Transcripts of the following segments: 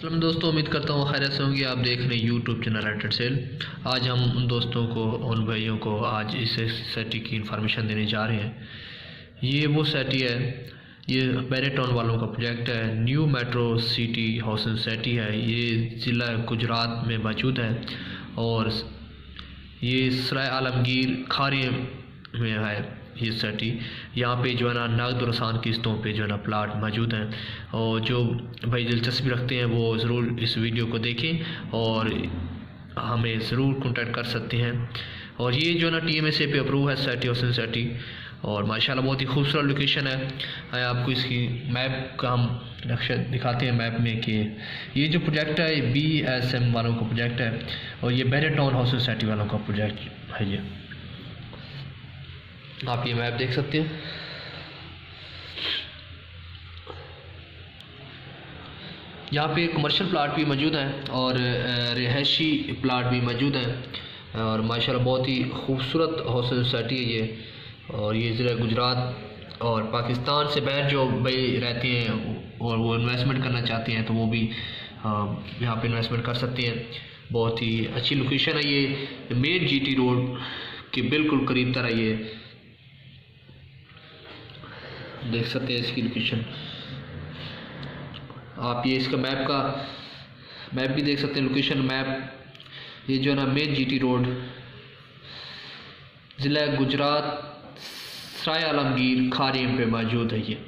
सलाम दोस्तों, उम्मीद करता हूँ खैर से होंगे। आप देख रहे हैं यूट्यूब चैनल रेंटेड सेल आज हम उन दोस्तों को, उन भाइयों को आज इस सेटी की इन्फॉर्मेशन देने जा रहे हैं। ये वो सेटी है, ये बैरेटाउन वालों का प्रोजेक्ट है। न्यू मेट्रो सिटी हाउसिंग सेटी है। ये ज़िला गुजरात में मौजूद है और ये सराय आलमगीर खारी में है। ये सेटी यहाँ पे जो है ना नकद और आसान किस्तों पे जो है ना प्लाट मौजूद हैं। और जो भाई दिलचस्पी रखते हैं, वो ज़रूर इस वीडियो को देखें और हमें ज़रूर कॉन्टेक्ट कर सकते हैं। और ये जो है ना टी एम एस ए पे अप्रूव है सेटी और सेटी और माशाल्लाह बहुत ही खूबसूरत लोकेशन है। मैं आपको इसकी मैप का हम नक्शा दिखाते हैं मैप में कि ये जो प्रोजेक्ट है बी एस एम वालों का प्रोजेक्ट है। और ये बेरे टाउन हाउस सोसाइटी वालों का प्रोजेक्ट है ये। आप ये मैप देख सकते हैं। यहाँ पे कमर्शियल प्लाट भी मौजूद हैं और रिहायशी प्लाट भी मौजूद हैं। और माशाल्लाह बहुत ही खूबसूरत हाउसिंग सोसाइटी है ये। और ये ज़िला गुजरात और पाकिस्तान से बाहर जो भाई रहते हैं और वो इन्वेस्टमेंट करना चाहते हैं तो वो भी यहाँ पे इन्वेस्टमेंट कर सकते हैं। बहुत ही अच्छी लोकेशन है ये। मेन जीटी रोड के बिल्कुल करीब तरह ये देख सकते हैं इसकी लोकेशन आप ये इसका मैप का मैप भी देख सकते हैं लोकेशन मैप ये जो है ना मेन जीटी रोड ज़िला गुजरात सराय आलमगीर खारियम पे मौजूद है ये।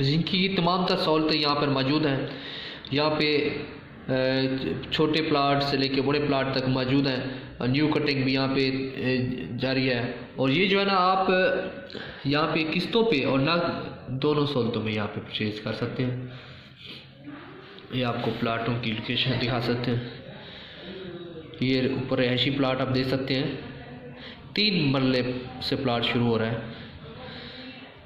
जिनकी तमाम तर सहूलतें यहाँ पर मौजूद हैं। यहाँ पे छोटे प्लाट से लेके बड़े प्लाट तक मौजूद हैं न्यू कटिंग भी यहाँ पे जारी है। और ये जो है ना, आप, यहाँ पे किस्तों पे और ना दोनों सहूलतों में यहाँ पे परचेज कर सकते हैं। ये आपको प्लाटों की लोकेशन दिखा सकते हैं। ये ऊपर रहायशी प्लाट आप देख सकते हैं। तीन मरले से प्लाट शुरू हो रहा है।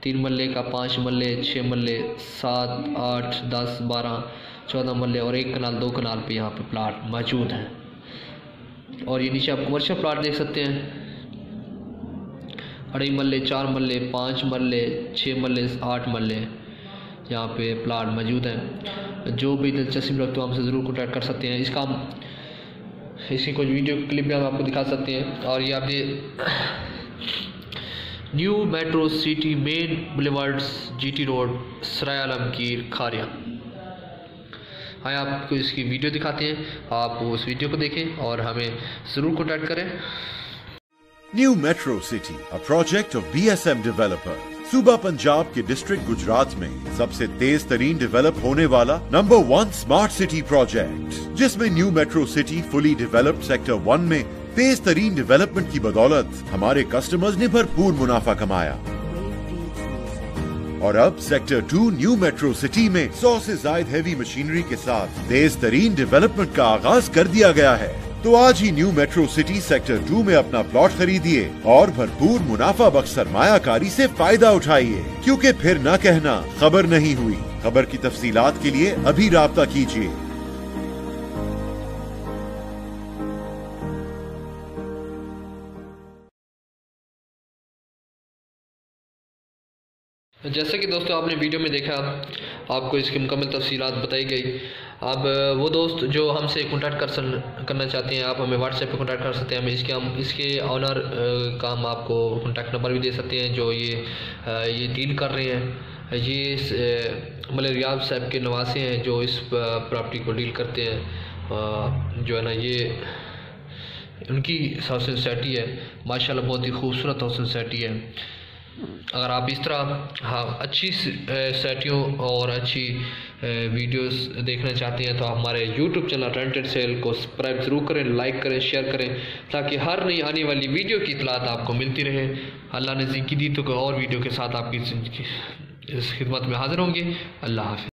तीन मरले का पाँच मल्ले छः मरले सात, आठ, दस, बारह चौदह मरले और एक कनाल, दो कनाल पे यहाँ पे प्लाट मौजूद हैं। और ये नीचे आप कमर्शियल प्लाट देख सकते हैं। अढ़ाई मरले चार मरले पाँच मरले छः मरले आठ मरले यहाँ पे प्लाट मौजूद हैं। जो भी दिलचस्पी रखते हो हमसे ज़रूर कॉन्टैक्ट कर सकते हैं। इसका इसकी कुछ वीडियो क्लिप भी हम आपको दिखा सकते हैं। और ये आपने new metro city main boulevards GT road Sarai Alamgir Kharian आए आपको इसकी वीडियो दिखाते हैं। आप उस वीडियो को देखें और हमें ज़रूर कॉन्टैक्ट करें। New metro city a project of B S M developer सूबा पंजाब के डिस्ट्रिक्ट गुजरात में सबसे तेज तरीन डेवलप होने वाला number one smart city project जिसमें new metro city fully developed sector one में तेज तरीन डेवलपमेंट की बदौलत हमारे कस्टमर्स ने भरपूर मुनाफा कमाया। और अब sector two new metro city में सौ ऐसी जायद हैवी मशीनरी के साथ तेज तरीन डेवलपमेंट का आगाज़ कर दिया गया है। तो आज ही new metro city sector two में अपना प्लॉट खरीदिए और भरपूर मुनाफा बख्श सरमाकारी ऐसी फ़ायदा उठाइए। क्यूँकी फिर न कहना, खबर नहीं हुई। खबर की तफसीलात के लिए अभी रबता कीजिए। जैसे कि दोस्तों आपने वीडियो में देखा, आपको इसकी मुकम्मल तफसीलात बताई गई। अब, वो दोस्त जो हमसे कॉन्टैक्ट कर करना चाहते हैं, आप हमें व्हाट्सएप पे कॉन्टैक्ट कर सकते हैं। हम इसके हम, इसके ऑनर का हम आपको कॉन्टैक्ट नंबर भी दे सकते हैं, जो ये ये डील कर रहे हैं। ये मतलब साहब के नवासे हैं, जो इस प्रॉपर्टी को डील करते हैं। जो है ना, ये, उनकी हाउसिंग सोसाइटी है। माशाल्लाह बहुत ही खूबसूरत हाउसिंग सोसाइटी है। अगर आप इस तरह हाँ अच्छी सेटियों और अच्छी वीडियोस देखना चाहते हैं तो आप हमारे यूट्यूब चैनल रेंटेड सेल को सब्सक्राइब ज़रूर करें लाइक करें शेयर करें, ताकि हर नई आने वाली वीडियो की इतलात आपको मिलती रहे। अल्लाह ने ज़िंदगी दी तो और वीडियो के साथ आपकी इस खिदमत में हाज़िर होंगे। अल्लाह हाफि